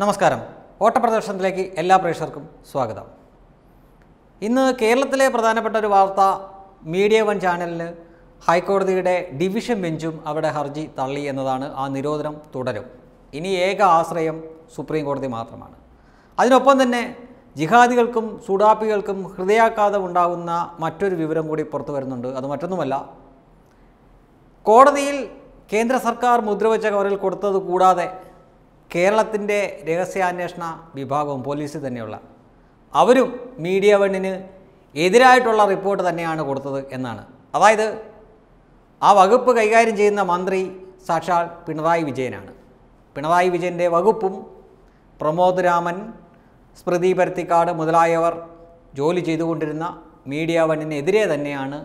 നമസ്കാരം. ഓട്ടപ്രദർശനത്തിലേക്ക് എല്ലാ പ്രേക്ഷകർക്കും സ്വാഗതം. ഇന്ന് കേരളത്തിലെ പ്രധാനപ്പെട്ട ഒരു വാർത്ത മീഡിയ വൺ ചാനലിന് ഹൈക്കോടതിയുടെ ഡിവിഷൻ ബെഞ്ചും അവിടെ ഹർജി തള്ളി എന്നതാണ് ആ നിരോധനം തുടരും. ഇനി ഏക ആശ്രയം സുപ്രീം കോടതി മാത്രമാണ്. അതിനൊപ്പം തന്നെ ജിഹാദികൾക്കും സുഡാപ്പികൾക്കും ഹൃദയാഘാതം ഉണ്ടാകുന്ന മറ്റൊരു വിവരം കൂടി പുറത്തു വരുന്നുണ്ട്. അത് മറ്റൊന്നുമല്ല. കോടതിയിൽ കേന്ദ്ര സർക്കാർ മുദ്രവെച്ച കവറിൽ കൊടുത്തത് കൂടാതെ കേരളത്തിന്റെ രഹസ്യാന്വേഷണ വിഭാഗവും പോലീസ് തന്നെയുള്ള. അവരും മീഡിയ വണ്ണിന് എതിരായിട്ടുള്ള റിപ്പോർട്ട് തന്നെയാണ് കൊടുത്തത് എന്നാണ്. അതായത് ആ വകുപ്പ് കൈകാര്യം ചെയ്യുന്ന മന്ത്രി സാക്ഷാൽ പിണറായി വിജയനാണ്. പിണറായി വിജയന്റെ വകുപ്പും പ്രമോദ് രാമൻ സ്മൃതി പരുത്തിക്കാട് മുതലായവർ ജോലി ചെയ്തുകൊണ്ടിരുന്ന മീഡിയ വണ്ണിനെതിരെ തന്നെയാണ്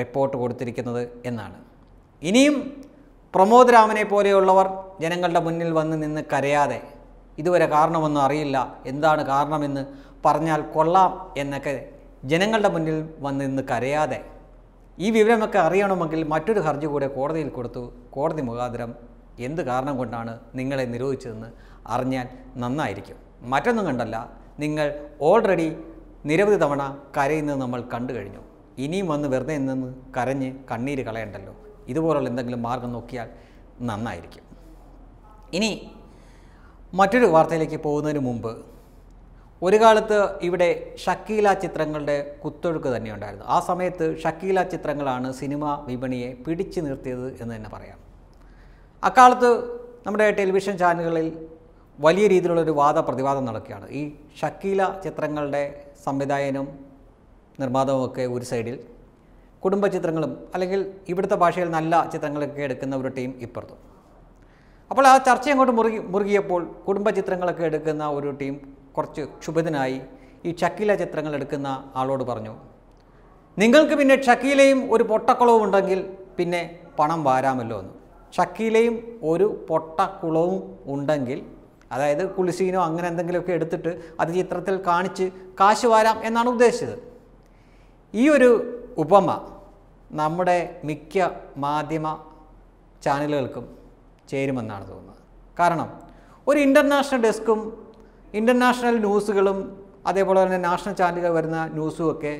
റിപ്പോർട്ട് കൊടുത്തിരിക്കുന്നത് എന്നാണ്. ഇനിയും പ്രമോദ് രാമനെ പോലെയുള്ളവർ ജനങ്ങളുടെ മുന്നിൽ വന്ന് നിന്ന് കരയാതെ ഇതുവരെ കാരണമൊന്നും അറിയില്ല. എന്താണ് കാരണമെന്ന് പറഞ്ഞാൽ കൊള്ളാം എന്നൊക്കെ ജനങ്ങളുടെ മുന്നിൽ വന്ന് നിന്ന് കരയാതെ. ഈ വിവരമൊക്കെ അറിയണമെങ്കിൽ മറ്റൊരു ഹർജി കൂടെ കോടതിയിൽ കൊടുത്തു. കോടതി മുഖാന്തരം എന്ത് കാരണം കൊണ്ടാണ് നിങ്ങളെ നിരോധിച്ചതെന്ന് അറിഞ്ഞാൽ നന്നായിരിക്കും. മറ്റൊന്നും കണ്ടല്ല. നിങ്ങൾ ഓൾറെഡി നിരവധി തവണ കരയുന്നത് നമ്മൾ കണ്ടു കഴിഞ്ഞു. ഇനിയും വന്ന് വെറുതെ നിന്ന് കരഞ്ഞ് കണ്ണീര് കളയണ്ടല്ലോ. ഇതുപോലുള്ള എന്തെങ്കിലും മാർഗം നോക്കിയാൽ നന്നായിരിക്കും. ഇനി മറ്റൊരു വാർത്തയിലേക്ക് പോകുന്നതിന് മുമ്പ് ഒരു കാലത്ത് ഇവിടെ ഷക്കീല ചിത്രങ്ങളുടെ കുത്തൊഴുക്ക് തന്നെ ഉണ്ടായിരുന്നു ആ സമയത്ത് ഷക്കീല ചിത്രങ്ങളാണ് സിനിമ വിപണിയെ പിടിച്ചു നിർത്തിയത് എന്ന് തന്നെ പറയാം. അക്കാലത്ത് നമ്മുടെ ടെലിവിഷൻ ചാനലുകളിൽ വലിയ രീതിയിലുള്ളൊരു വാദപ്രതിവാദം നടക്കുകയാണ്. ഈ ഷക്കീല ചിത്രങ്ങളുടെ സംവിധായകനും നിർമ്മാതാവുമൊക്കെ ഒരു സൈഡിൽ കുടുംബ ചിത്രങ്ങളും അല്ലെങ്കിൽ ഇവിടുത്തെ ഭാഷയിൽ നല്ല ചിത്രങ്ങളൊക്കെ എടുക്കുന്ന ഒരു ടീം ഇപ്പുറത്തും. അപ്പോൾ ആ ചർച്ച അങ്ങോട്ട് മുറുകി മുറുകിയപ്പോൾ കുടുംബ ചിത്രങ്ങളൊക്കെ എടുക്കുന്ന ഒരു ടീം കുറച്ച് ക്ഷുഭിതനായി ഈ ഷക്കീല ചിത്രങ്ങൾ എടുക്കുന്ന ആളോട് പറഞ്ഞു നിങ്ങൾക്ക് പിന്നെ ഷക്കീലയും ഒരു പൊട്ടക്കുളവും ഉണ്ടെങ്കിൽ പിന്നെ പണം വാരാമല്ലോ എന്ന്. ഷക്കീലയും ഒരു പൊട്ടക്കുളവും ഉണ്ടെങ്കിൽ അതായത് കുളിസീനോ അങ്ങനെ എന്തെങ്കിലുമൊക്കെ എടുത്തിട്ട് അത് ചിത്രത്തിൽ കാണിച്ച് കാശ് വാരാം എന്നാണ് ഉദ്ദേശിച്ചത്. ഈ ഒരു ഉപമ നമ്മുടെ മിക്ക മാധ്യമ ചാനലുകൾക്കും ചേരുമെന്നാണ് തോന്നുന്നത്. കാരണം ഒരു ഇന്റർനാഷണൽ ഡെസ്കും ഇന്റർനാഷണൽ ന്യൂസുകളും അതേപോലെ തന്നെ നാഷണൽ ചാനലുകൾ വരുന്ന ന്യൂസും ഒക്കെ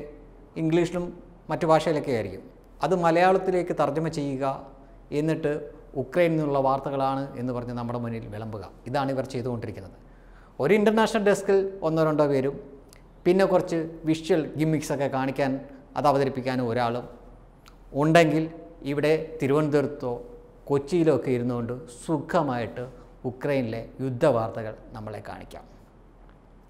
ഇംഗ്ലീഷിലും മറ്റു ഭാഷയിലൊക്കെ ആയിരിക്കും. അത് മലയാളത്തിലേക്ക് തർജമ ചെയ്യുക എന്നിട്ട് ഉക്രൈനിൽ നിന്നുള്ള വാർത്തകളാണ് എന്ന് പറഞ്ഞ് നമ്മുടെ മുന്നിൽ വിളമ്പുക. ഇതാണ് ഇവർ ചെയ്തുകൊണ്ടിരിക്കുന്നത്. ഒരു ഇന്റർനാഷണൽ ഡെസ്കിൽ ഒന്നോ രണ്ടോ പേരും പിന്നെ കുറച്ച് വിഷ്വൽ ഗിമ്മിക്സൊക്കെ കാണിക്കാൻ അത് അവതരിപ്പിക്കാനും ഒരാളും ഉണ്ടെങ്കിൽ ഇവിടെ തിരുവനന്തപുരത്തോ കൊച്ചിയിലോ ഒക്കെ ഇരുന്നുകൊണ്ട് സുഖമായിട്ട് ഉക്രൈനിലെ യുദ്ധവാർത്തകൾ നമ്മളെ കാണിക്കാം.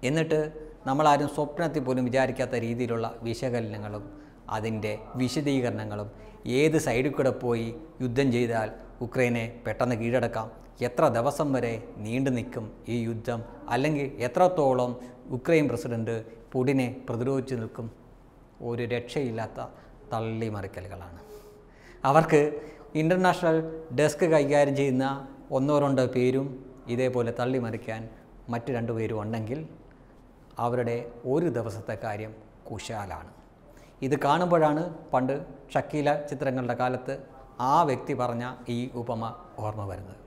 എന്നിട്ട് നമ്മളാരും സ്വപ്നത്തിൽ പോലും വിചാരിക്കാത്ത രീതിയിലുള്ള വിശകലനങ്ങളും അതിന്റെ വിശദീകരണങ്ങളും ഏത് സൈഡിൽ കൂടെ പോയി യുദ്ധം ചെയ്താൽ ഉക്രൈനെ പെട്ടെന്ന് കീഴടക്കാം? എത്ര ദിവസം വരെ നീണ്ടു നിൽക്കും ഈ യുദ്ധം? അല്ലെങ്കിൽ എത്രത്തോളം ഉക്രൈൻ പ്രസിഡന്റ് പുടിനെ പ്രതിരോധിച്ചു നിൽക്കും? ഒരു രക്ഷയില്ലാത്ത തള്ളിമറിക്കലുകളാണ്. അവർക്ക് ഇന്റർനാഷണൽ ഡെസ്ക് കൈകാര്യം ചെയ്യുന്ന ഒന്നോ രണ്ടോ പേരും ഇതേപോലെ തള്ളിമറിക്കാൻ മറ്റ് രണ്ട് പേരും ഉണ്ടെങ്കിൽ അവരുടെ ഒരു ദിവസത്തെ കാര്യം കുശാലാണ്. ഇത് കാണുമ്പോഴാണ് പണ്ട് ഷക്കീല ചിത്രങ്ങളുടെ കാലത്ത് ആ വ്യക്തി പറഞ്ഞ ഈ ഉപമ ഓർമ്മ വരുന്നത്.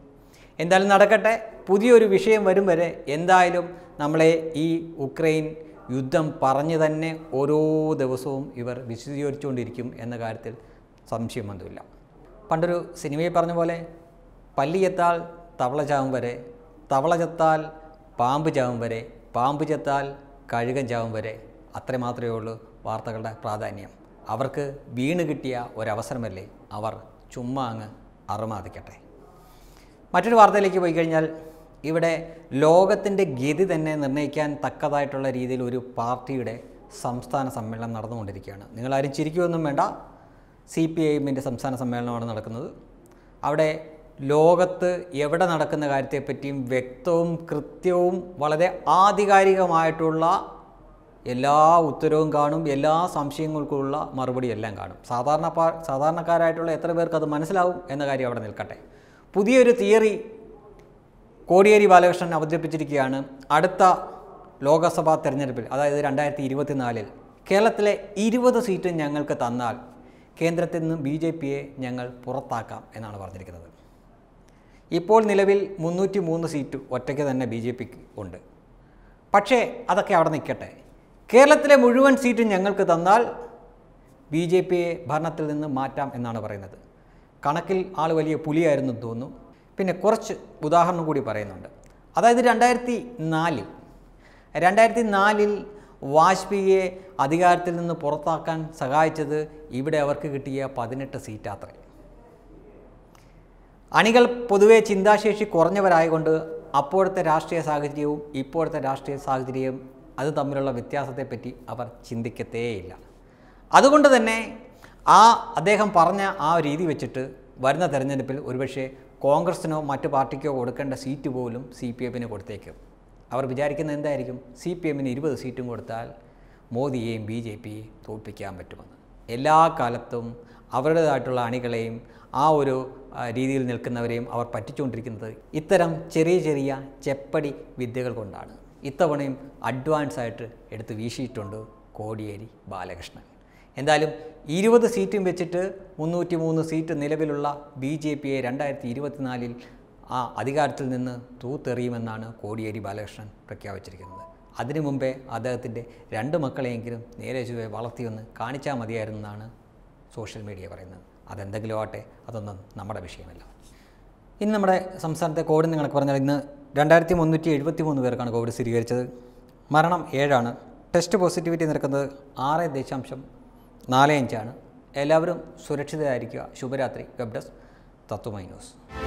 എന്തായാലും നടക്കട്ടെ പുതിയൊരു വിഷയം വരും വരെ എന്തായാലും നമ്മളെ ഈ ഉക്രൈൻ യുദ്ധം പറഞ്ഞു തന്നെ ഓരോ ദിവസവും ഇവർ വിശദീകരിച്ചുകൊണ്ടിരിക്കും എന്ന കാര്യത്തിൽ സംശയമൊന്നുമില്ല. പണ്ടൊരു സിനിമയിൽ പറഞ്ഞ പോലെ പല്ലിയെത്താൽ തവള ചാവും വരെ തവള ചത്താൽ പാമ്പ് ചാവും വരെ പാമ്പ് ചത്താൽ കഴുകൻ ചാവും വരെ. അത്ര മാത്രമേ ഉള്ളൂ വാർത്തകളുടെ പ്രാധാന്യം. അവർക്ക് വീണ് കിട്ടിയ ഒരവസരമല്ലേ അവർ ചുമ്മാ അങ്ങ് അറുമാദിക്കട്ടെ. മറ്റൊരു വാർത്തയിലേക്ക് പോയി കഴിഞ്ഞാൽ ഇവിടെ ലോകത്തിന്റെ ഗതി തന്നെ നിർണയിക്കാൻ തക്കതായിട്ടുള്ള രീതിയിൽ ഒരു പാർട്ടിയുടെ സംസ്ഥാന സമ്മേളനം നടന്നുകൊണ്ടിരിക്കുകയാണ്. നിങ്ങളാരും ചിരിക്കുമൊന്നും വേണ്ട. സി പി ഐ സംസ്ഥാന സമ്മേളനമാണ് നടക്കുന്നത്. അവിടെ ലോകത്ത് എവിടെ നടക്കുന്ന കാര്യത്തെപ്പറ്റിയും വ്യക്തവും കൃത്യവും വളരെ ആധികാരികമായിട്ടുള്ള എല്ലാ ഉത്തരവും കാണും എല്ലാ സംശയങ്ങൾക്കുള്ള മറുപടി എല്ലാം കാണും. സാധാരണ സാധാരണക്കാരായിട്ടുള്ള എത്ര പേർക്ക് അത് മനസ്സിലാവും എന്ന കാര്യം അവിടെ നിൽക്കട്ടെ. പുതിയൊരു തിയറി കോടിയേരി ബാലകൃഷ്ണൻ അവതരിപ്പിച്ചിരിക്കുകയാണ്. അടുത്ത ലോകസഭാ തെരഞ്ഞെടുപ്പിൽ അതായത് രണ്ടായിരത്തി ഇരുപത്തിനാലിൽ കേരളത്തിലെ ഇരുപത് സീറ്റും ഞങ്ങൾക്ക് തന്നാൽ കേന്ദ്രത്തിൽ നിന്ന് ബി ജെ പിയെ ഞങ്ങൾ പുറത്താക്കാം എന്നാണ് പറഞ്ഞിരിക്കുന്നത്. ഇപ്പോൾ നിലവിൽ മുന്നൂറ്റി മൂന്ന് സീറ്റ് ഒറ്റയ്ക്ക് തന്നെ ബി ജെ പിക്ക് ഉണ്ട്. പക്ഷേ അതൊക്കെ അവിടെ നിൽക്കട്ടെ. കേരളത്തിലെ മുഴുവൻ സീറ്റും ഞങ്ങൾക്ക് തന്നാൽ ബി ജെ പിയെ ഭരണത്തിൽ നിന്ന് മാറ്റാം എന്നാണ് പറയുന്നത്. കണക്കിൽ ആൾ വലിയ പുലിയായിരുന്നു തോന്നുന്നു. പിന്നെ കുറച്ച് ഉദാഹരണം കൂടി പറയുന്നുണ്ട്. അതായത് രണ്ടായിരത്തി നാലിൽ രണ്ടായിരത്തി നാലിൽ വാജ്പേയിയെ അധികാരത്തിൽ നിന്ന് പുറത്താക്കാൻ സഹായിച്ചത് ഇവിടെ അവർക്ക് കിട്ടിയ പതിനെട്ട് സീറ്റാത്രേ. അണികൾ പൊതുവെ ചിന്താശേഷി കുറഞ്ഞവരായകൊണ്ട് അപ്പോഴത്തെ രാഷ്ട്രീയ സാഹചര്യവും ഇപ്പോഴത്തെ രാഷ്ട്രീയ സാഹചര്യവും അത് തമ്മിലുള്ള വ്യത്യാസത്തെപ്പറ്റി അവർ ചിന്തിക്കത്തേയില്ല. അതുകൊണ്ട് തന്നെ ആ അദ്ദേഹം പറഞ്ഞ ആ രീതി വെച്ചിട്ട് വരുന്ന തെരഞ്ഞെടുപ്പിൽ ഒരുപക്ഷെ കോൺഗ്രസിനോ മറ്റു പാർട്ടിക്കോ കൊടുക്കേണ്ട സീറ്റ് പോലും സി പി എഫിന് കൊടുത്തേക്കും. അവർ വിചാരിക്കുന്നത് എന്തായിരിക്കും? സി പി എമ്മിന് ഇരുപത് സീറ്റും കൊടുത്താൽ മോദിയെയും ബി ജെ പി തോൽപ്പിക്കാൻ പറ്റുമെന്ന്. എല്ലാ കാലത്തും അവരുടേതായിട്ടുള്ള അണികളെയും ആ ഒരു രീതിയിൽ നിൽക്കുന്നവരെയും അവർ പറ്റിച്ചുകൊണ്ടിരിക്കുന്നത് ഇത്തരം ചെറിയ ചെറിയ ചെപ്പടി വിദ്യകൾ കൊണ്ടാണ്. ഇത്തവണയും അഡ്വാൻസ് ആയിട്ട് എടുത്ത് വീശിയിട്ടുണ്ട് കോടിയേരി ബാലകൃഷ്ണൻ. എന്തായാലും ഇരുപത് സീറ്റും വെച്ചിട്ട് മുന്നൂറ്റി മൂന്ന് സീറ്റ് നിലവിലുള്ള ബി ജെ പിയെ രണ്ടായിരത്തി ഇരുപത്തിനാലിൽ ആ അധികാരത്തിൽ നിന്ന് തൂത്തെറിയുമെന്നാണ് കോടിയേരി ബാലകൃഷ്ണൻ പ്രഖ്യാപിച്ചിരിക്കുന്നത്. അതിനു മുമ്പേ അദ്ദേഹത്തിന്റെ രണ്ട് മക്കളെയെങ്കിലും നേരെ ചുവെ വളർത്തിയൊന്ന് കാണിച്ചാൽ മതിയായിരുന്നെന്നാണ് സോഷ്യൽ മീഡിയ പറയുന്നത്. അതെന്തെങ്കിലും ആവട്ടെ അതൊന്നും നമ്മുടെ വിഷയമല്ല. ഇനി നമ്മുടെ സംസ്ഥാനത്തെ കോവിഡ് കണക്ക് പറഞ്ഞാൽ ഇന്ന് രണ്ടായിരത്തി മുന്നൂറ്റി എഴുപത്തി മൂന്ന് പേർക്കാണ് കോവിഡ് സ്ഥിരീകരിച്ചത്. മരണം ഏഴാണ്. ടെസ്റ്റ് പോസിറ്റിവിറ്റി നിരക്കുന്നത് ആറ് ദശാംശം നാല് അഞ്ചാണ്. എല്ലാവരും സുരക്ഷിതരായിരിക്കുക. ശുഭരാത്രി. Web desk Tatwamayi news.